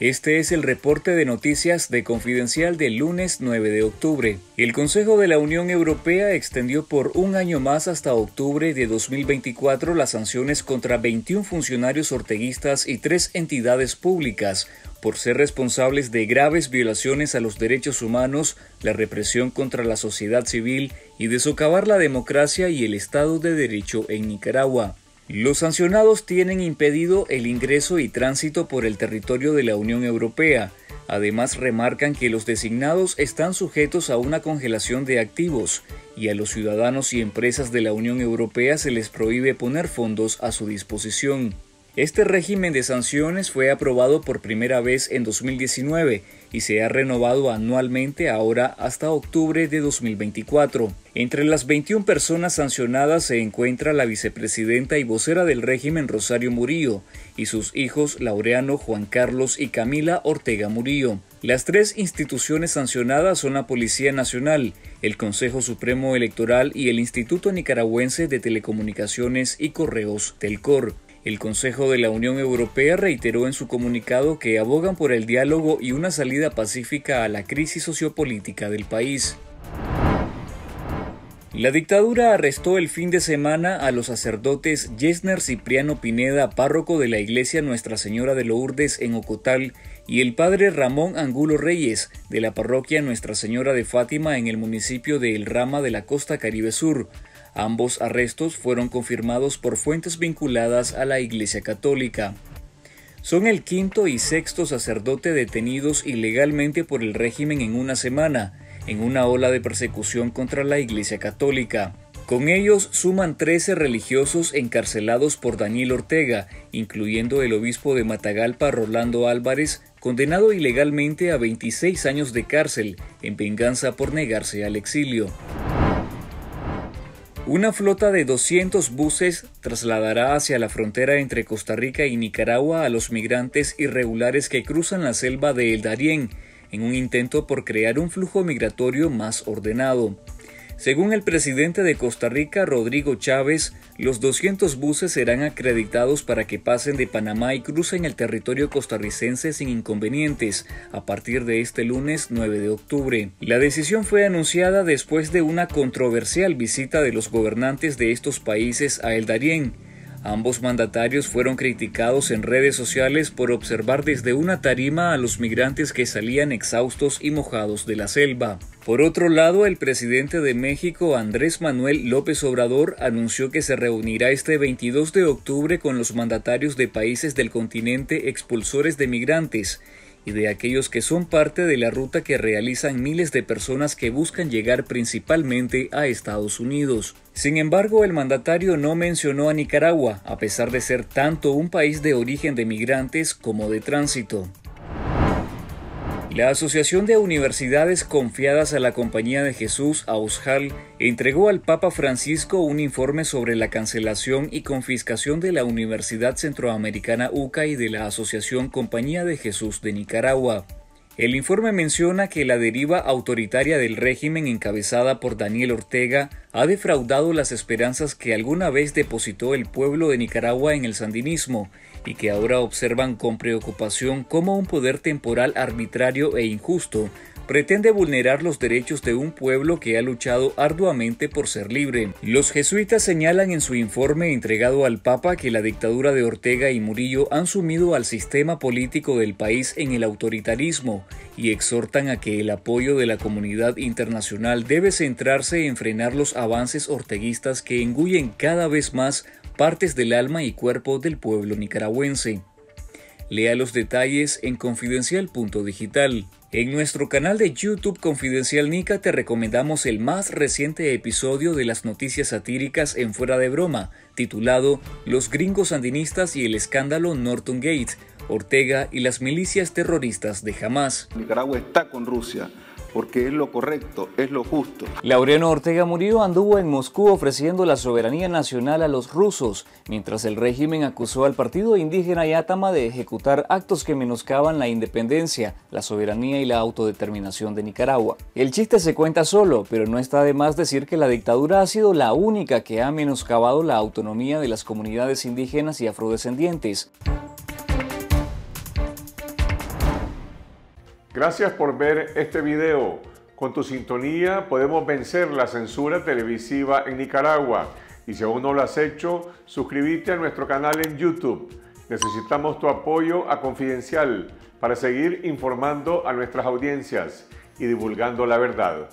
Este es el reporte de noticias de Confidencial del lunes 9 de octubre. El Consejo de la Unión Europea extendió por un año más hasta octubre de 2024 las sanciones contra 21 funcionarios orteguistas y tres entidades públicas por ser responsables de graves violaciones a los derechos humanos, la represión contra la sociedad civil y de socavar la democracia y el Estado de Derecho en Nicaragua. Los sancionados tienen impedido el ingreso y tránsito por el territorio de la Unión Europea. Además, remarcan que los designados están sujetos a una congelación de activos y a los ciudadanos y empresas de la Unión Europea se les prohíbe poner fondos a su disposición. Este régimen de sanciones fue aprobado por primera vez en 2019 y se ha renovado anualmente ahora hasta octubre de 2024. Entre las 21 personas sancionadas se encuentra la vicepresidenta y vocera del régimen Rosario Murillo y sus hijos Laureano, Juan Carlos y Camila Ortega Murillo. Las tres instituciones sancionadas son la Policía Nacional, el Consejo Supremo Electoral y el Instituto Nicaragüense de Telecomunicaciones y Correos, Telcor. El Consejo de la Unión Europea reiteró en su comunicado que abogan por el diálogo y una salida pacífica a la crisis sociopolítica del país. La dictadura arrestó el fin de semana a los sacerdotes Yesner Cipriano Pineda, párroco de la iglesia Nuestra Señora de Lourdes en Ocotal, y el padre Ramón Angulo Reyes, de la parroquia Nuestra Señora de Fátima en el municipio de El Rama de la costa Caribe Sur, Ambos arrestos fueron confirmados por fuentes vinculadas a la Iglesia Católica. Son el quinto y sexto sacerdote detenidos ilegalmente por el régimen en una semana, en una ola de persecución contra la Iglesia Católica. Con ellos suman 13 religiosos encarcelados por Daniel Ortega, incluyendo el obispo de Matagalpa Rolando Álvarez, condenado ilegalmente a 26 años de cárcel en venganza por negarse al exilio. Una flota de 200 buses trasladará hacia la frontera entre Costa Rica y Nicaragua a los migrantes irregulares que cruzan la selva de El Darién, en un intento por crear un flujo migratorio más ordenado. Según el presidente de Costa Rica, Rodrigo Chávez, los 200 buses serán acreditados para que pasen de Panamá y crucen el territorio costarricense sin inconvenientes a partir de este lunes 9 de octubre. La decisión fue anunciada después de una controversial visita de los gobernantes de estos países a El Darién, Ambos mandatarios fueron criticados en redes sociales por observar desde una tarima a los migrantes que salían exhaustos y mojados de la selva. Por otro lado, el presidente de México, Andrés Manuel López Obrador, anunció que se reunirá este 22 de octubre con los mandatarios de países del continente expulsores de migrantes y de aquellos que son parte de la ruta que realizan miles de personas que buscan llegar principalmente a Estados Unidos. Sin embargo, el mandatario no mencionó a Nicaragua, a pesar de ser tanto un país de origen de migrantes como de tránsito. La Asociación de Universidades Confiadas a la Compañía de Jesús, AUSJAL, entregó al Papa Francisco un informe sobre la cancelación y confiscación de la Universidad Centroamericana UCA y de la Asociación Compañía de Jesús de Nicaragua. El informe menciona que la deriva autoritaria del régimen encabezada por Daniel Ortega ha defraudado las esperanzas que alguna vez depositó el pueblo de Nicaragua en el sandinismo y que ahora observan con preocupación cómo un poder temporal arbitrario e injusto pretende vulnerar los derechos de un pueblo que ha luchado arduamente por ser libre. Los jesuitas señalan en su informe entregado al Papa que la dictadura de Ortega y Murillo han sumido al sistema político del país en el autoritarismo y exhortan a que el apoyo de la comunidad internacional debe centrarse en frenar los avances orteguistas que engullen cada vez más partes del alma y cuerpo del pueblo nicaragüense. Lea los detalles en confidencial.digital. En nuestro canal de YouTube Confidencial Nica te recomendamos el más reciente episodio de las noticias satíricas en Fuera de Broma, titulado Los gringos sandinistas y el escándalo Norton Gate, Ortega y las milicias terroristas de Hamas. Nicaragua está con Rusia porque es lo correcto, es lo justo. Laureano Ortega Murillo anduvo en Moscú ofreciendo la soberanía nacional a los rusos, mientras el régimen acusó al partido indígena Yatama de ejecutar actos que menoscaban la independencia, la soberanía y la autodeterminación de Nicaragua. El chiste se cuenta solo, pero no está de más decir que la dictadura ha sido la única que ha menoscabado la autonomía de las comunidades indígenas y afrodescendientes. Gracias por ver este video. Con tu sintonía podemos vencer la censura televisiva en Nicaragua. Y si aún no lo has hecho, suscríbete a nuestro canal en YouTube. Necesitamos tu apoyo a Confidencial para seguir informando a nuestras audiencias y divulgando la verdad.